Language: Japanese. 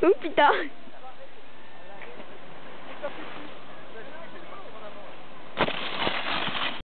うんぴた。